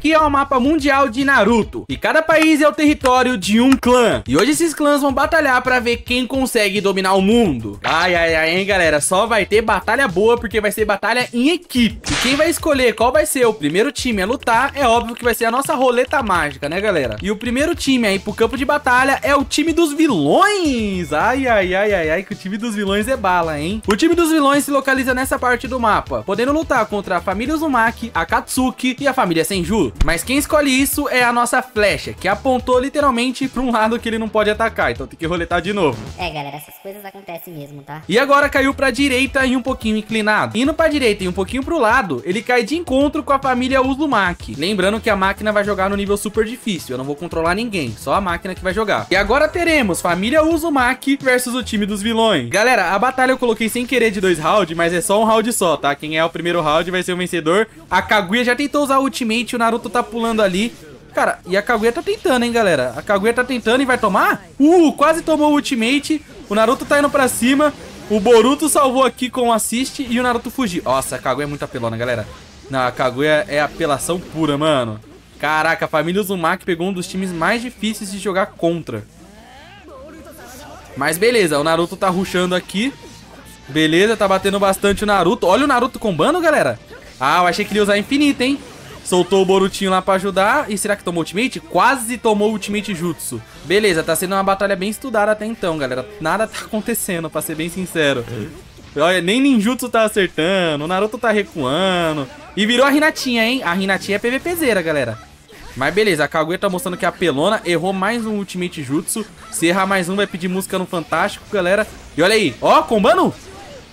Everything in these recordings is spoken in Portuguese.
aqui é o mapa mundial de Naruto. E cada país é o território de um clã. E hoje esses clãs vão batalhar pra ver quem consegue dominar o mundo. Ai, ai, ai, hein, galera. Só vai ter batalha boa, porque vai ser batalha em equipe. E quem vai escolher qual vai ser o primeiro time a lutar, é óbvio que vai ser a nossa roleta mágica, né, galera? E o primeiro time aí pro campo de batalha é o time dos vilões. Ai, ai, ai, ai, ai, que o time dos vilões é bala, hein? O time dos vilões se localiza nessa parte do mapa, podendo lutar contra a família Uzumaki, a Katsuki e a família Senju. Mas quem escolhe isso é a nossa flecha, que apontou literalmente para um lado que ele não pode atacar, então tem que roletar de novo. É, galera, essas coisas acontecem mesmo, tá? E agora caiu pra direita e um pouquinho inclinado. Indo pra direita e um pouquinho pro lado, ele cai de encontro com a família Uzumaki. Lembrando que a máquina vai jogar no nível super difícil, eu não vou controlar ninguém, só a máquina que vai jogar. E agora teremos família Uzumaki versus o time dos vilões. Galera, a batalha eu coloquei sem querer de dois rounds, mas é só um round só, tá? Quem é o primeiro round vai ser o vencedor. A Kaguya já tentou usar o ultimate, o Naruto tá pulando ali. Cara, e a Kaguya tá tentando, hein, galera? A Kaguya tá tentando e vai tomar? Uh, quase tomou o ultimate. O Naruto tá indo pra cima. O Boruto salvou aqui com o assist e o Naruto fugiu. Nossa, a Kaguya é muito apelona, galera. Não, a Kaguya é apelação pura, mano. Caraca, a família Uzumaki pegou um dos times mais difíceis de jogar contra. Mas beleza, o Naruto tá rushando aqui. Beleza, tá batendo bastante o Naruto. Olha o Naruto combando, galera. Ah, eu achei que ele ia usar infinito, hein? Soltou o Borutinho lá pra ajudar. E será que tomou ultimate? Quase tomou ultimate jutsu. Beleza, tá sendo uma batalha bem estudada até então, galera. Nada tá acontecendo, pra ser bem sincero. Olha, nem ninjutsu tá acertando, o Naruto tá recuando. E virou a Rinatinha, hein? A Rinatinha é PVPzeira, galera. Mas beleza, a Kaguya tá mostrando que é a pelona errou mais um Ultimate Jutsu. Se errar mais um, vai pedir música no Fantástico, galera. E olha aí, ó, combando.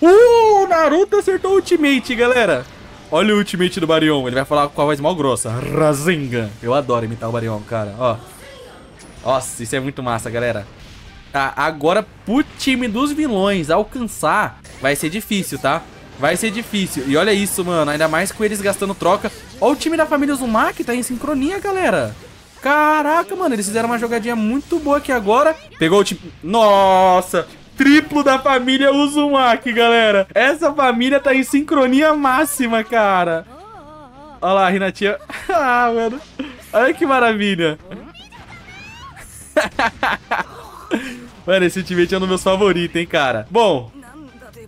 Uh, o Naruto acertou o Ultimate, galera. Olha o Ultimate do Baryon, ele vai falar com a voz mal grossa. Rasengan. Eu adoro imitar o Baryon, cara, ó. Nossa, isso é muito massa, galera. Tá, agora pro time dos vilões alcançar, vai ser difícil, tá? Vai ser difícil. E olha isso, mano. Ainda mais com eles gastando troca. Olha o time da família Uzumaki, tá em sincronia, galera. Caraca, mano. Eles fizeram uma jogadinha muito boa aqui agora. Pegou o time... Nossa! Triplo da família Uzumaki, galera. Essa família tá em sincronia máxima, cara. Olha lá, a Renatinha. ah, mano. Olha que maravilha. Mano, esse time é um dos meus favoritos, hein, cara. Bom,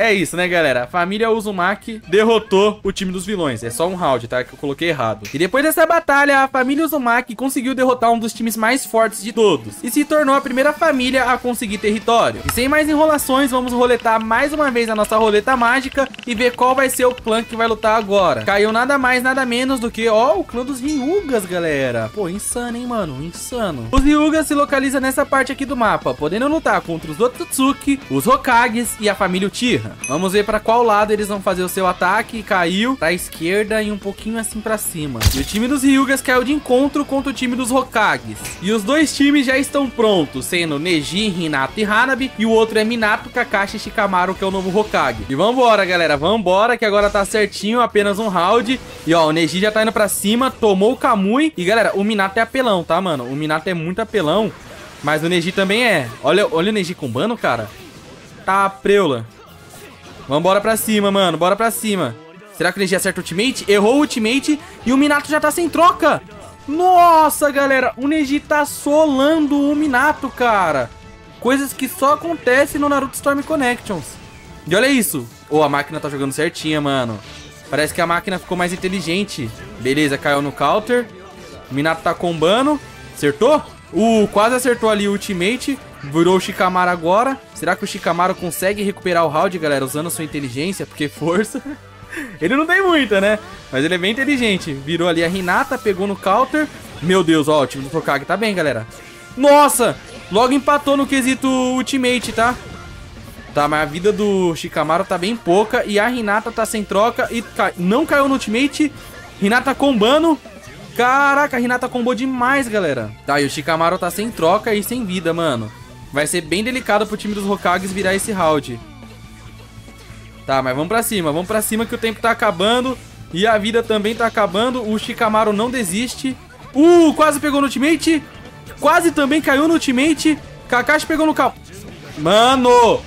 é isso, né, galera? A família Uzumaki derrotou o time dos vilões. É só um round, tá? Que eu coloquei errado. E depois dessa batalha, a família Uzumaki conseguiu derrotar um dos times mais fortes de todos. E se tornou a primeira família a conseguir território. E sem mais enrolações, vamos roletar mais uma vez a nossa roleta mágica e ver qual vai ser o clã que vai lutar agora. Caiu nada mais, nada menos do que, ó, o clã dos Ryugas, galera. Pô, insano, hein, mano? Insano. Os Ryugas se localizam nessa parte aqui do mapa, podendo lutar contra os Otsutsuki, os Hokages e a família Uchiha. Vamos ver para qual lado eles vão fazer o seu ataque. Caiu pra esquerda e um pouquinho assim pra cima. E o time dos Ryugas caiu de encontro contra o time dos Hokages. E os dois times já estão prontos, sendo Neji, Hinato e Hanabi. E o outro é Minato, Kakashi e Shikamaru, que é o novo Hokage. E vambora, galera. Vambora, que agora tá certinho, apenas um round. E ó, o Neji já tá indo pra cima, tomou o Kamui. E galera, o Minato é apelão, tá, mano? O Minato é muito apelão. Mas o Neji também é. Olha, olha o Neji combando, cara. Tá preula. Vambora pra cima, mano. Bora pra cima. Será que o Neji acerta o ultimate? Errou o ultimate e o Minato já tá sem troca. Nossa, galera. O Neji tá solando o Minato, cara. Coisas que só acontecem no Naruto Storm Connections. E olha isso. Oh, a máquina tá jogando certinha, mano. Parece que a máquina ficou mais inteligente. Beleza, caiu no counter. O Minato tá combando. Acertou? Uh, quase acertou ali o ultimate. Virou o Shikamaru agora. Será que o Shikamaru consegue recuperar o round, galera, usando sua inteligência? Porque força... ele não tem muita, né? Mas ele é bem inteligente. Virou ali a Hinata, pegou no counter. Meu Deus, ó, o time do Tokage tá bem, galera. Nossa! Logo empatou no quesito ultimate, tá? Tá, mas a vida do Shikamaru tá bem pouca. E a Hinata tá sem troca e ca... não caiu no ultimate. Hinata combando. Caraca, a Hinata combou demais, galera. Tá, e o Shikamaru tá sem troca e sem vida, mano. Vai ser bem delicado pro time dos Hokages virar esse round. Tá, mas vamos pra cima. Vamos pra cima que o tempo tá acabando. E a vida também tá acabando. O Shikamaru não desiste. Uh, quase pegou no ultimate. Quase também caiu no ultimate. Kakashi pegou no cal... Mano!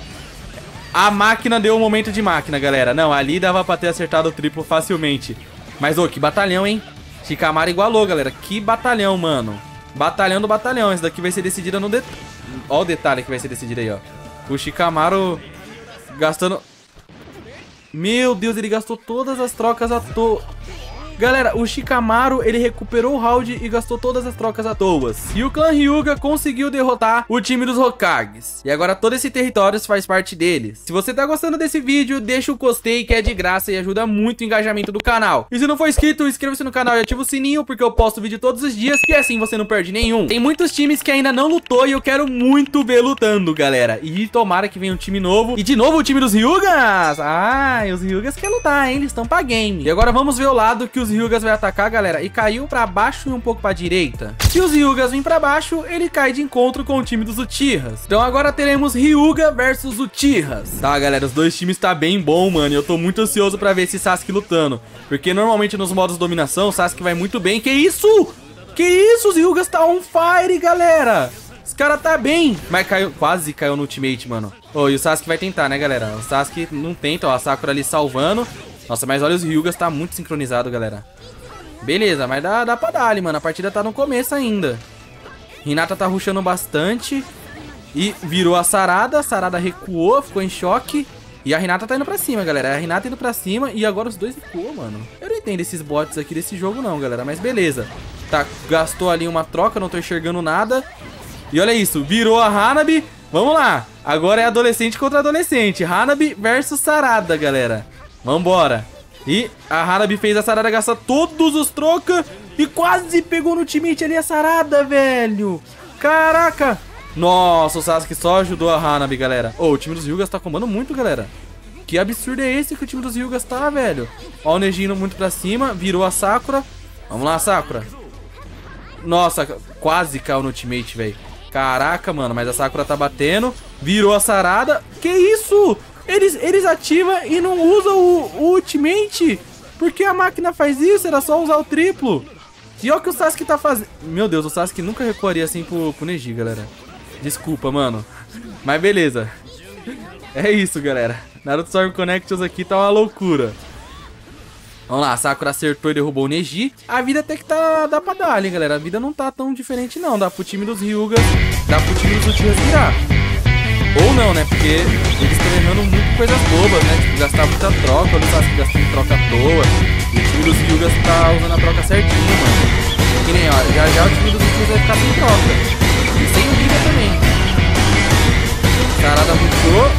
A máquina deu um momento de máquina, galera. Não, ali dava pra ter acertado o triplo facilmente. Mas, ô, que batalhão, hein? Shikamaru igualou, galera. Que batalhão, mano. Batalhão do batalhão. Esse daqui vai ser decidida no detalhe. Ó o detalhe que vai ser decidido aí, ó. O Shikamaru gastando... Meu Deus, ele gastou todas as trocas à toa. Galera, o Shikamaru, ele recuperou o round e gastou todas as trocas à toa. E o clã Ryuga conseguiu derrotar o time dos Hokages. E agora todo esse território faz parte deles. Se você tá gostando desse vídeo, deixa o gostei que é de graça e ajuda muito o engajamento do canal. E se não for inscrito, inscreva-se no canal e ativa o sininho, porque eu posto vídeo todos os dias e assim você não perde nenhum. Tem muitos times que ainda não lutou e eu quero muito ver lutando, galera. E tomara que venha um time novo. E de novo o time dos Ryugas. Ah, os Ryugas querem lutar, hein? Eles estão pra game. E agora vamos ver o lado que os Ryugas vai atacar, galera, e caiu pra baixo e um pouco pra direita. Se os Ryugas vêm pra baixo, ele cai de encontro com o time dos Uchihas. Então agora teremos Ryuga versus Uchihas. Tá, galera, os dois times tá bem bom, mano, e eu tô muito ansioso pra ver esse Sasuke lutando. Porque normalmente nos modos dominação, o Sasuke vai muito bem. Que isso? Que isso? Os Ryugas tá on fire, galera! Esse cara tá bem. Mas caiu, quase caiu no ultimate, mano. Oh, e o Sasuke vai tentar, né, galera? O Sasuke não tenta, ó. A Sakura ali salvando. Nossa, mas olha os Ryugas, tá muito sincronizado, galera. Beleza, mas dá, dá pra dar ali, mano. A partida tá no começo ainda. Hinata tá rushando bastante. E virou a Sarada. A Sarada recuou, ficou em choque. E a Renata tá indo pra cima, galera. A Renata indo pra cima e agora os dois recuou, mano. Eu não entendo esses bots aqui desse jogo não, galera. Mas beleza. Tá, gastou ali uma troca, não tô enxergando nada. E olha isso, virou a Hanabi. Vamos lá. Agora é adolescente contra adolescente. Hanabi versus Sarada, galera. Vambora. E a Hanabi fez a Sarada gastar todos os trocas e quase pegou no teammate ali a Sarada, velho. Caraca. Nossa, o Sasuke só ajudou a Hanabi, galera. Ô, oh, o time dos Ryugas tá comando muito, galera. Que absurdo é esse que o time dos Ryugas tá, velho? Ó o Neji indo muito pra cima, virou a Sakura. Vamos lá, Sakura. Nossa, quase caiu no teammate, velho. Caraca, mano, mas a Sakura tá batendo. Virou a Sarada. Que isso? Eles, eles ativam e não usam o, o ultimate. Por que a máquina faz isso? Era só usar o triplo. E olha o que o Sasuke tá fazendo. Meu Deus, o Sasuke nunca recuaria assim pro, pro Neji, galera. Desculpa, mano. Mas beleza. É isso, galera. Naruto Storm Connections aqui tá uma loucura. Vamos lá, Sakura acertou e derrubou o Neji. A vida até que tá, dá pra dar ali, galera. A vida não tá tão diferente, não. Dá pro time dos Ryugas, dá pro time dos Uchihas virar. Ou não, né? Porque eles estão errando muito coisas bobas, né? Tipo, gastar muita troca, olha o Sasuke gastando troca à toa. E o time dos Ryugas tá usando a troca certinho, mano. Que nem, ó, já já o time dos Uchihas vai ficar sem troca. E sem vida também. Sarada puxou.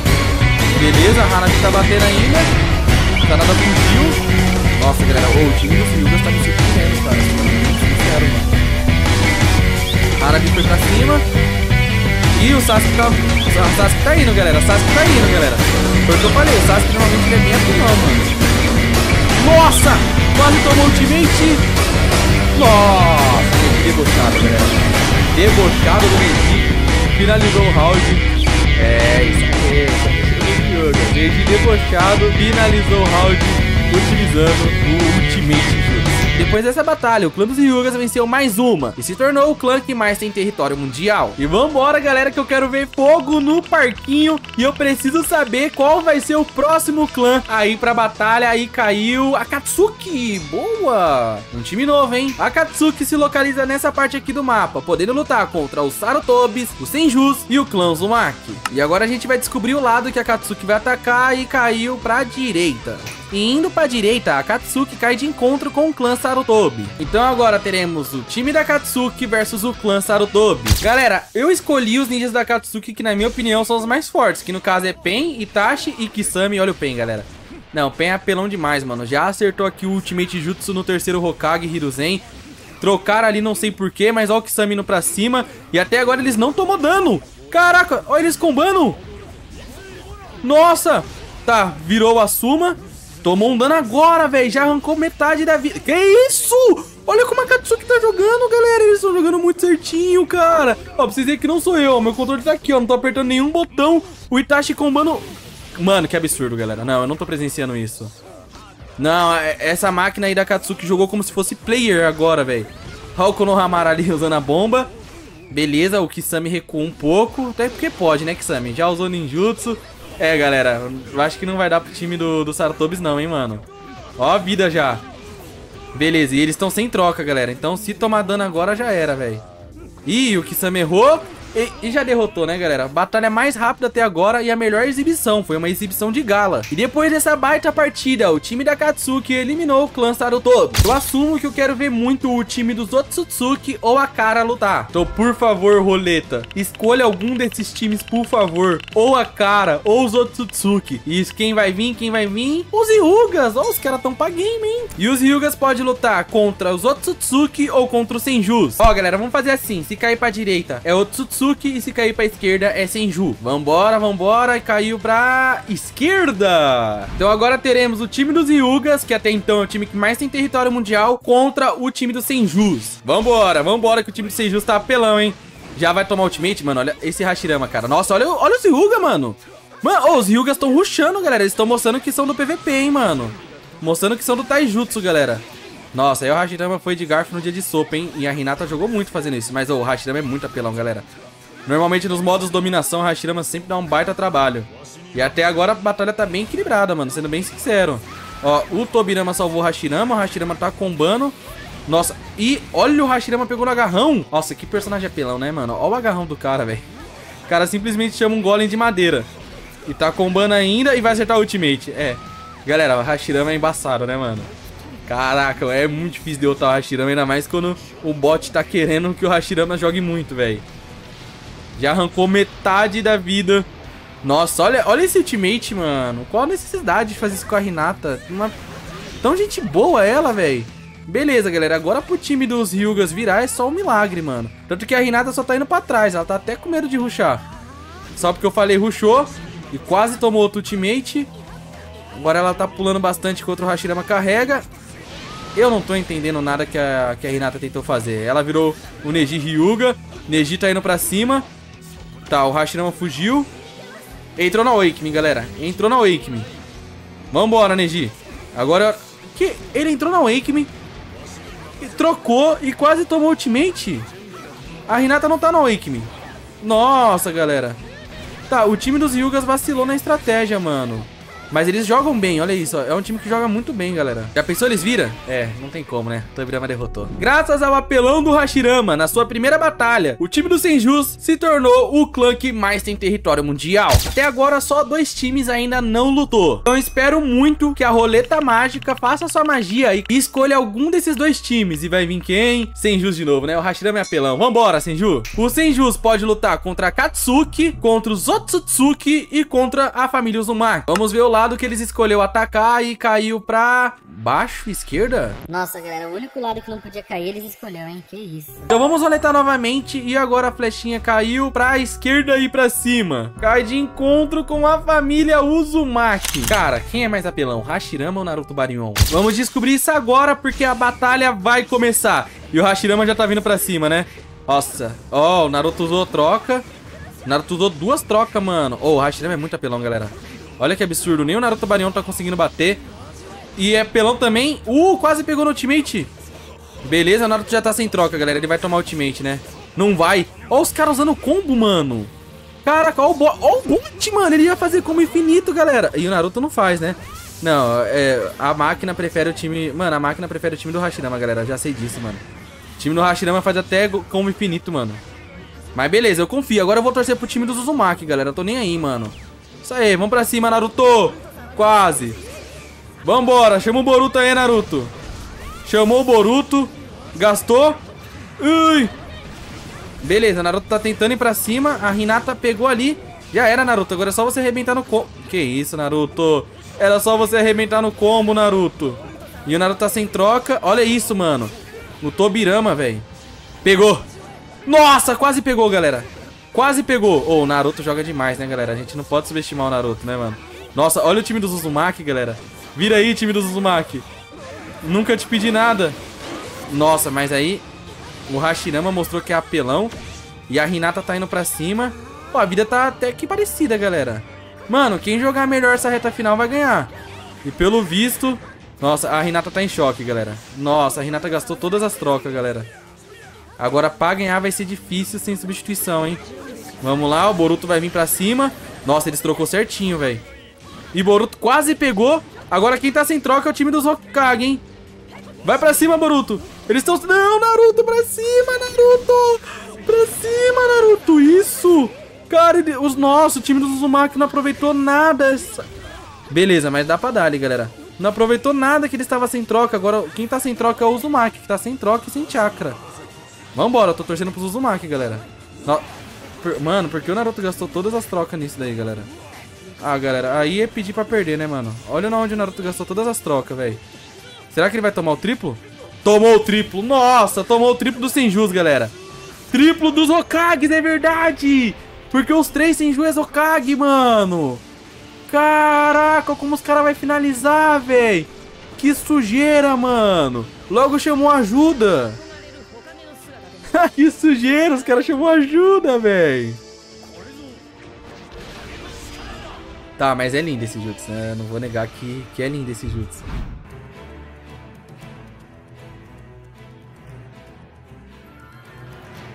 Beleza, a Hanabi tá batendo ainda. Sarada fugiu. Nossa, galera, oh, o time dos Ryugas tá me surpreendendo, cara. Sincero, mano. Hanabi foi pra cima. E o Sasuke tá... O Sasuke tá indo, galera. O Sasuke tá indo, galera. Foi o que eu falei. O Sasuke normalmente ele é bem mano. Nossa! Quase tomou ultimate. Nossa! Debochado, galera. Debochado do Neji. Finalizou o round. É, isso aí. Neji debochado. Finalizou o round utilizando o Ultimate Jutsu. Depois dessa batalha, o clã dos Ryugas venceu mais uma e se tornou o clã que mais tem território mundial. E vambora, galera, que eu quero ver fogo no parquinho e eu preciso saber qual vai ser o próximo clã aí pra batalha. Aí caiu a Katsuki. Boa! Um time novo, hein? A Katsuki se localiza nessa parte aqui do mapa, podendo lutar contra os Sarutobis, os Senjus e o clã Uzumaki. E agora a gente vai descobrir o lado que a Katsuki vai atacar e caiu pra direita. E indo pra direita, a Katsuki cai de encontro com o clã Sarutobi. Então agora teremos o time da Katsuki versus o clã Sarutobi. Galera, eu escolhi os ninjas da Katsuki que na minha opinião são os mais fortes, que no caso é Pen, Itachi e Kisame. Olha o Pen, galera. Não, Pen é apelão demais, mano. Já acertou aqui o Ultimate Jutsu no terceiro Hokage Hiruzen. Trocaram ali, não sei porquê, mas olha o Kisame indo pra cima. E até agora eles não tomam dano. Caraca, olha eles combando. Nossa. Tá, virou a Suma. Tomou um dano agora, velho. Já arrancou metade da vida. Que isso? Olha como a Katsuki tá jogando, galera. Eles estão jogando muito certinho, cara. Ó, pra vocês verem que não sou eu. Meu controle tá aqui, ó. Não tô apertando nenhum botão. O Itachi combando... Mano, que absurdo, galera. Não, eu não tô presenciando isso. Não, é, essa máquina aí da Katsuki jogou como se fosse player agora, velho. Olha o Konohamaru ali usando a bomba. Beleza, o Kisame recuou um pouco. Até porque pode, né, Kisame? Já usou ninjutsu. É, galera, eu acho que não vai dar pro time do, do Sartobis não, hein, mano. Ó a vida já. Beleza, e eles estão sem troca, galera. Então, se tomar dano agora, já era, velho. Ih, o Kisame errou. E, e, já derrotou, né, galera? Batalha mais rápida até agora e a melhor exibição. Foi uma exibição de gala. E depois dessa baita partida, o time da Katsuki eliminou o clã Sarutobi. Eu assumo que eu quero ver muito o time dos Otsutsuki ou a Kara lutar. Então, por favor, roleta, escolha algum desses times, por favor. Ou a Kara, ou os Otsutsuki. Isso, quem vai vir, quem vai vir? Os Ryugas. Ó, oh, os caras tão pra game, hein? E os Ryugas pode lutar contra os Otsutsuki ou contra os Senjus. Ó, galera, vamos fazer assim. Se cair pra direita, é Otsutsuki e se cair pra esquerda é Senju. Vambora, vambora. E caiu pra esquerda. Então agora teremos o time dos Ryugas, que até então é o time que mais tem território mundial, contra o time dos Senjus. Vambora, vambora, que o time dos Senjus tá apelão, hein? Já vai tomar ultimate, mano. Olha esse Hashirama, cara. Nossa, olha, olha os Ryuga, mano. Mano, oh, os Ryugas estão rushando, galera. Eles estão mostrando que são do PVP, hein, mano. Mostrando que são do Taijutsu, galera. Nossa, aí o Hashirama foi de garfo no dia de sopa, hein? E a Hinata jogou muito fazendo isso. Mas oh, o Hashirama é muito apelão, galera. Normalmente nos modos dominação, a Hashirama sempre dá um baita trabalho. E até agora a batalha tá bem equilibrada, mano, sendo bem sincero. Ó, o Tobirama salvou o Hashirama, o Hashirama tá combando. Nossa, e olha o Hashirama pegou no agarrão. Nossa, que personagem apelão, né, mano? Olha o agarrão do cara, velho. O cara simplesmente chama um golem de madeira. E tá combando ainda e vai acertar o ultimate. É. Galera, o Hashirama é embaçado, né, mano? Caraca, é muito difícil derrotar o Hashirama, ainda mais quando o bot tá querendo que o Hashirama jogue muito, velho. Já arrancou metade da vida. Nossa, olha, olha esse ultimate, mano. Qual a necessidade de fazer isso com a Renata? Uma... Tão gente boa ela, velho. Beleza, galera. Agora pro time dos Ryugas virar é só um milagre, mano. Tanto que a Renata só tá indo pra trás. Ela tá até com medo de ruxar. Só porque eu falei ruxou e quase tomou outro ultimate. Agora ela tá pulando bastante enquanto o Hashirama carrega. Eu não tô entendendo nada que a, que a Renata tentou fazer. Ela virou o Neji Ryuga. Neji tá indo pra cima. Tá, o Hashirama fugiu. Entrou na Wake galera. Entrou na Wake Vambora, Neji. Agora... Que? Ele entrou na Wake Trocou e quase tomou ultimate. A Renata não tá na Wake Nossa, galera. Tá, o time dos Ryugas vacilou na estratégia, mano. Mas eles jogam bem, olha isso, ó. É um time que joga muito bem, galera. Já pensou eles viram? É, não tem como, né? Tobirama derrotou. Graças ao apelão do Hashirama, na sua primeira batalha, o time do Senjus se tornou o clã que mais tem território mundial. Até agora, só dois times ainda não lutou. Então, espero muito que a roleta mágica faça sua magia e escolha algum desses dois times. E vai vir quem? Senjus de novo, né? O Hashirama é apelão. Vambora, Senju. O Senjus pode lutar contra a Katsuki, contra os Otsutsuki e contra a família Uzumaki. Vamos ver o lado que eles escolheu atacar e caiu pra baixo, esquerda? Nossa, galera, o único lado que não podia cair, eles escolheram, hein? Que isso. Então vamos roletar novamente e agora a flechinha caiu pra esquerda e pra cima. Cai de encontro com a família Uzumaki. Cara, quem é mais apelão, Hashirama ou Naruto Baryon? Vamos descobrir isso agora porque a batalha vai começar. E o Hashirama já tá vindo pra cima, né? Nossa, ó, oh, o Naruto usou troca. Naruto usou duas trocas, mano. Oh, o Hashirama é muito apelão, galera. Olha que absurdo. Nem o Naruto Barion tá conseguindo bater. E é pelão também. Uh, quase pegou no ultimate. Beleza, o Naruto já tá sem troca, galera. Ele vai tomar ultimate, né? Não vai. Ó os caras usando combo, mano. Caraca, ó o, bo o bot, mano. Ele ia fazer combo infinito, galera. E o Naruto não faz, né? Não, é, a máquina prefere o time... Mano, a máquina prefere o time do Hashirama, galera. Já sei disso, mano. O time do Hashirama faz até combo infinito, mano. Mas beleza, eu confio. Agora eu vou torcer pro time do Uzumaki, galera. Eu tô nem aí, mano. Isso aí, vamos pra cima, Naruto. Quase. Vambora, chama o Boruto aí, Naruto. Chamou o Boruto. Gastou. Ui. Beleza, Naruto tá tentando ir pra cima. A Hinata pegou ali. Já era, Naruto. Agora é só você arrebentar no combo. Que isso, Naruto. Era só você arrebentar no combo, Naruto. E o Naruto tá sem troca. Olha isso, mano. O Tobirama, velho. Pegou. Nossa, quase pegou, galera. Quase pegou. Oh, o Naruto joga demais, né, galera? A gente não pode subestimar o Naruto, né, mano? Nossa, olha o time do Uzumaki, galera. Vira aí, time do Uzumaki. Nunca te pedi nada. Nossa, mas aí o Hashirama mostrou que é apelão. E a Hinata tá indo pra cima. Pô, a vida tá até que parecida, galera. Mano, quem jogar melhor essa reta final vai ganhar. E pelo visto... Nossa, a Hinata tá em choque, galera. Nossa, a Hinata gastou todas as trocas, galera. Agora pra ganhar vai ser difícil sem substituição, hein? Vamos lá, o Boruto vai vir pra cima. Nossa, eles trocou certinho, velho. E Boruto quase pegou. Agora quem tá sem troca é o time dos Hokage, hein? Vai pra cima, Boruto. Eles estão... Não, Naruto, pra cima, Naruto. Pra cima, Naruto. Isso. Cara, ele... os nossos, o time do Uzumaki não aproveitou nada. Beleza, mas dá pra dar ali, galera. Não aproveitou nada que ele estava sem troca. Agora, quem tá sem troca é o Uzumaki, que tá sem troca e sem chakra. Vambora, eu tô torcendo pro Uzumaki, galera. No... Mano, porque o Naruto gastou todas as trocas nisso daí, galera? Ah, galera, aí é pedir pra perder, né, mano? Olha onde o Naruto gastou todas as trocas, velho. Será que ele vai tomar o triplo? Tomou o triplo. Nossa, tomou o triplo do Senjus, galera. Triplo dos Hokages, é verdade. Porque os três Senju é Hokage, mano. Caraca, como os caras vão finalizar, velho. Que sujeira, mano. Logo chamou ajuda. que sujeira, os caras chamou ajuda, velho. Tá, mas é lindo esse jutsu, né? Não vou negar que, que é lindo esse jutsu.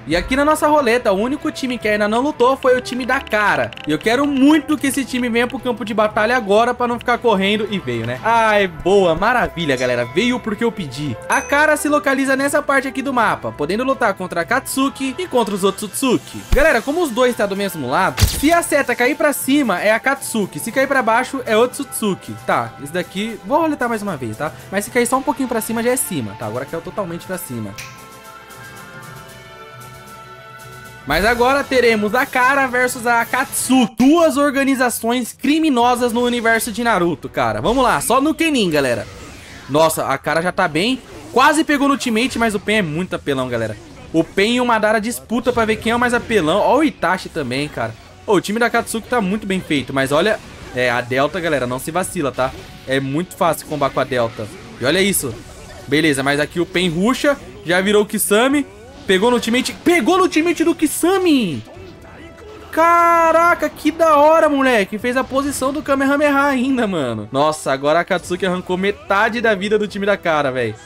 E aqui na nossa roleta, o único time que ainda não lutou foi o time da cara. E eu quero muito que esse time venha pro campo de batalha agora pra não ficar correndo. E veio, né? Ai, boa, maravilha, galera. Veio porque eu pedi. A cara se localiza nessa parte aqui do mapa, podendo lutar contra a Katsuki e contra os Otsutsuki. Galera, como os dois estão tá do mesmo lado, se a seta cair pra cima, é a Katsuki. Se cair pra baixo, é Otsutsuki. Tá, esse daqui... Vou roletar mais uma vez, tá? Mas se cair só um pouquinho pra cima, já é cima. Tá, agora caiu totalmente pra cima. Mas agora teremos a Kara versus a Akatsuki. Duas organizações criminosas no universo de Naruto, cara. Vamos lá, só no Kenin, galera. Nossa, a Kara já tá bem. Quase pegou no ultimate, mas o Pen é muito apelão, galera. O Pen e o Madara disputa pra ver quem é o mais apelão. Ó o Itachi também, cara. Oh, o time da Akatsuki tá muito bem feito, mas olha... É, a Delta, galera, não se vacila, tá? É muito fácil combater com a Delta. E olha isso. Beleza, mas aqui o Pen ruxa, já virou o Kisame. Pegou no ultimate. Pegou no ultimate do Kisame! Caraca, que da hora, moleque. Fez a posição do Kamehameha ainda, mano. Nossa, agora a Katsuki arrancou metade da vida do time da cara, velho.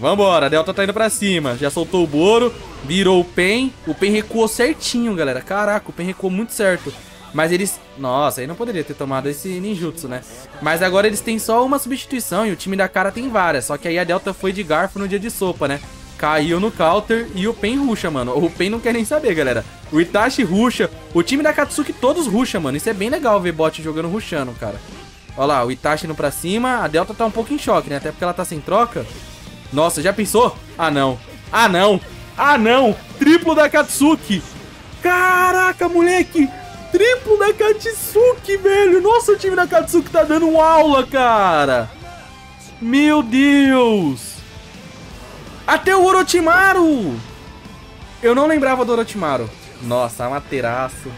Vambora, a Delta tá indo pra cima. Já soltou o Boro, virou o Pen. O Pen recuou certinho, galera. Caraca, o Pen recuou muito certo. Mas eles... Nossa, aí não poderia ter tomado esse ninjutsu, né? Mas agora eles têm só uma substituição e o time da cara tem várias. Só que aí a Delta foi de garfo no dia de sopa, né? Caiu no counter e o Pen ruxa, mano. O Pen não quer nem saber, galera. O Itachi ruxa. O time da Katsuki todos ruxa, mano. Isso é bem legal ver bot jogando rushando, cara. Olha lá, o Itachi indo pra cima. A Delta tá um pouco em choque, né? Até porque ela tá sem troca. Nossa, já pensou? Ah, não. Ah, não. Ah, não. Triplo da Katsuki. Caraca, moleque. Triplo da Katsuki, velho. Nossa, o time da Katsuki tá dando aula, cara. Meu Deus. Até o Orochimaru! Eu não lembrava do Orochimaru. Nossa, Amaterasu.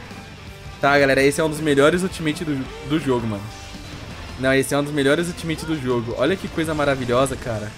Tá, galera, esse é um dos melhores ultimate do, do jogo, mano. Não, esse é um dos melhores ultimate do jogo. Olha que coisa maravilhosa, cara.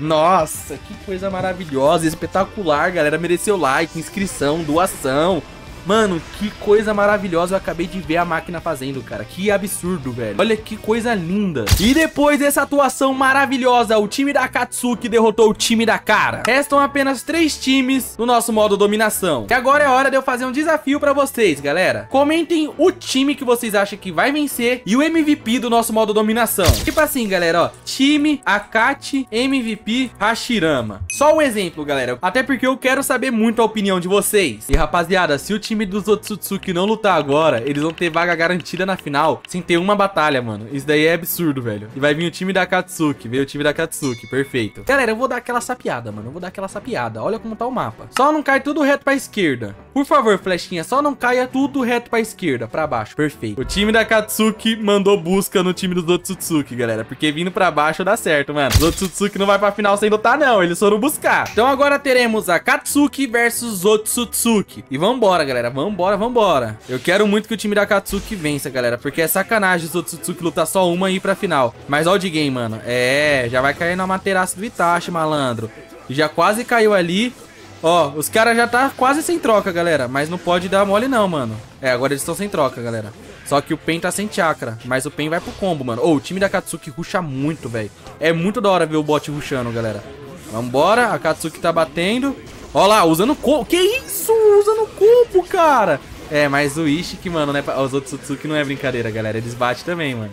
Nossa, que coisa maravilhosa, espetacular, galera. Mereceu like, inscrição, doação. Mano, que coisa maravilhosa eu acabei de ver a máquina fazendo, cara. Que absurdo, velho. Olha que coisa linda. E depois dessa atuação maravilhosa, o time da Katsuki derrotou o time da Cara. Restam apenas três times no nosso modo dominação. E agora é hora de eu fazer um desafio pra vocês, galera. Comentem o time que vocês acham que vai vencer e o MVP do nosso modo dominação. Tipo assim, galera, ó. Time, Akati, MVP, Hashirama. Só um exemplo, galera. Até porque eu quero saber muito a opinião de vocês. E, rapaziada, se o time time dos Otsutsuki não lutar agora, eles vão ter vaga garantida na final sem ter uma batalha, mano. Isso daí é absurdo, velho. E vai vir o time da Katsuki, veio o time da Katsuki, perfeito. Galera, eu vou dar aquela sapiada, mano. Eu vou dar aquela sapiada. Olha como tá o mapa. Só não cai tudo reto pra esquerda. Por favor, flechinha, só não caia tudo reto pra esquerda, pra baixo. Perfeito. O time da Katsuki mandou busca no time dos Otsutsuki, galera. Porque vindo pra baixo dá certo, mano. Os Otsutsuki não vai pra final sem lutar, não. Eles foram buscar. Então agora teremos a Katsuki versus Otsutsuki. E vambora, galera galera. Vambora, vambora. Eu quero muito que o time da Katsuki vença, galera. Porque é sacanagem os Otsutsuki lutar só uma e ir pra final. Mas olha o game, mano. É, já vai cair na materaça do Itachi, malandro. Já quase caiu ali. Ó, os caras já tá quase sem troca, galera. Mas não pode dar mole não, mano. É, agora eles estão sem troca, galera. Só que o Pen tá sem chakra. Mas o Pen vai pro combo, mano. Ô, oh, o time da Katsuki rusha muito, velho. É muito da hora ver o bot rushando, galera. Vambora. A Katsuki tá batendo. Ó lá, usando combo. Que isso? Usando combo, cara. É, mas o Ishiki, mano, né? Os outros Tsutsuki não é brincadeira, galera. Eles batem também, mano.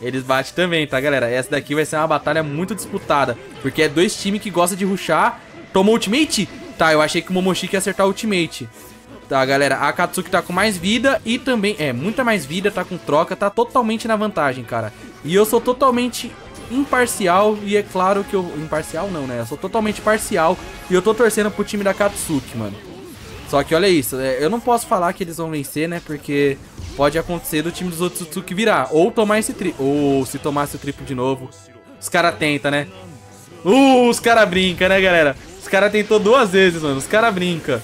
Eles batem também, tá, galera? Essa daqui vai ser uma batalha muito disputada. Porque é dois times que gostam de ruxar. Tomou ultimate? Tá, eu achei que o Momoshiki ia acertar o ultimate. Tá, galera, a Akatsuki tá com mais vida e também... É, muita mais vida, tá com troca, tá totalmente na vantagem, cara. E eu sou totalmente imparcial e é claro que eu... Imparcial não, né? Eu sou totalmente parcial e eu tô torcendo pro time da Akatsuki, mano. Só que olha isso, é, eu não posso falar que eles vão vencer, né? Porque pode acontecer do time dos Otsutsuki virar. Ou tomar esse triplo. Ou se tomasse o triplo de novo. Os caras tentam, né? Uh, os caras brincam, né, galera? Os caras tentou duas vezes, mano. Os caras brincam.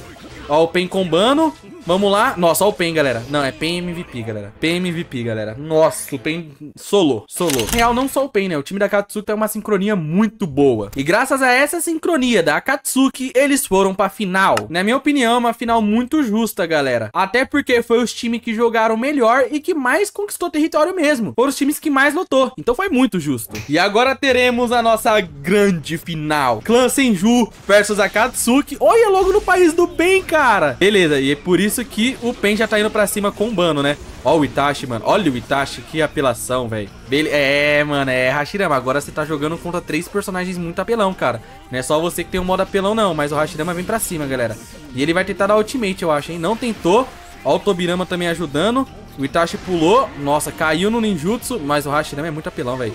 Ó, o Pen combando. Vamos lá. Nossa, ó o Pen, galera. Não, é Pen MVP, galera. Pen MVP, galera. Nossa, o Pen solou, solou. Real, não só o Pen, né? O time da Akatsuki tem uma sincronia muito boa. E graças a essa sincronia da Akatsuki, eles foram pra final. Na minha opinião, é uma final muito justa, galera. Até porque foi os times que jogaram melhor e que mais conquistou território mesmo. Foram os times que mais lotou. Então foi muito justo. E agora teremos a nossa grande final. Clã Senju versus Akatsuki. Olha logo no país do Pen, cara. Beleza, e é por isso isso que o Pen já tá indo pra cima com o Bano, né? Ó o Itachi, mano. Olha o Itachi, que apelação, velho. É, mano, é Hashirama. Agora você tá jogando contra três personagens muito apelão, cara. Não é só você que tem um modo apelão, não. Mas o Hashirama vem pra cima, galera. E ele vai tentar dar ultimate, eu acho, hein? Não tentou. Ó o Tobirama também ajudando. O Itachi pulou. Nossa, caiu no ninjutsu. Mas o Hashirama é muito apelão, velho.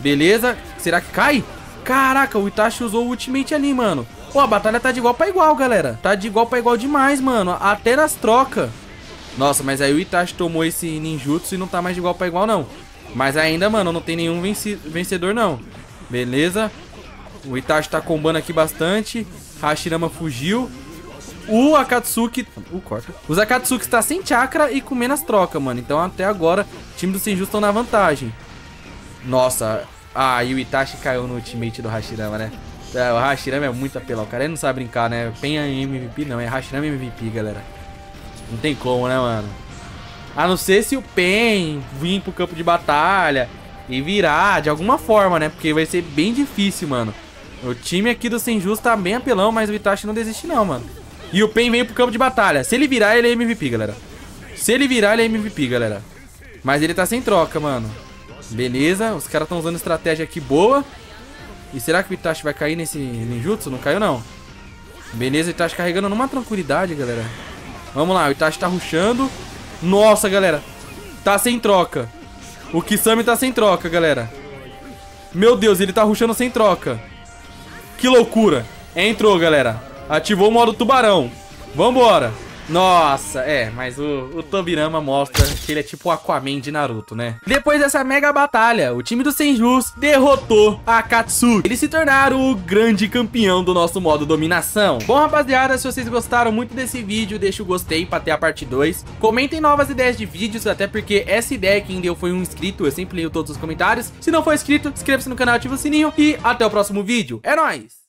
Beleza. Será que cai? Caraca, o Itachi usou o ultimate ali, mano. Pô, a batalha tá de igual pra igual, galera. Tá de igual pra igual demais, mano. Até nas trocas. Nossa, mas aí o Itachi tomou esse ninjutsu e não tá mais de igual pra igual, não. Mas ainda, mano, não tem nenhum vencedor, não. Beleza. O Itachi tá combando aqui bastante. Hashirama fugiu. O Akatsuki... Uh, corta. Os Akatsuki está sem chakra e com menos troca, mano. Então até agora, o time do Senju estão na vantagem. Nossa. Ah, e o Itachi caiu no ultimate do Hashirama, né? É, o Hashirama é muito apelão. O cara ele não sabe brincar, né? Penha em MVP não, é Hashirama MVP, galera. Não tem como, né, mano? A não ser se o Pen vir pro campo de batalha e virar de alguma forma, né? Porque vai ser bem difícil, mano. O time aqui do Senjus tá bem apelão, mas o Itachi não desiste não, mano. E o Pen vem pro campo de batalha. Se ele virar, ele é MVP, galera. Se ele virar, ele é MVP, galera. Mas ele tá sem troca, mano. Beleza, os caras estão usando estratégia aqui boa. E será que o Itachi vai cair nesse ninjutsu? Não caiu, não. Beleza, o Itachi carregando numa tranquilidade, galera. Vamos lá, o Itachi tá rushando. Nossa, galera. Tá sem troca. O Kisame tá sem troca, galera. Meu Deus, ele tá rushando sem troca. Que loucura. Entrou, galera. Ativou o modo tubarão. Vambora. Nossa, é, mas o, o Tobirama mostra que ele é tipo o Aquaman de Naruto, né? Depois dessa mega batalha, o time do Senjus derrotou a Akatsuki. Eles se tornaram o grande campeão do nosso modo dominação. Bom, rapaziada, se vocês gostaram muito desse vídeo, deixa o gostei pra ter a parte 2. Comentem novas ideias de vídeos, até porque essa ideia quem deu foi um inscrito, eu sempre leio todos os comentários. Se não for inscrito, inscreva-se no canal, ativa o sininho e até o próximo vídeo. É nóis!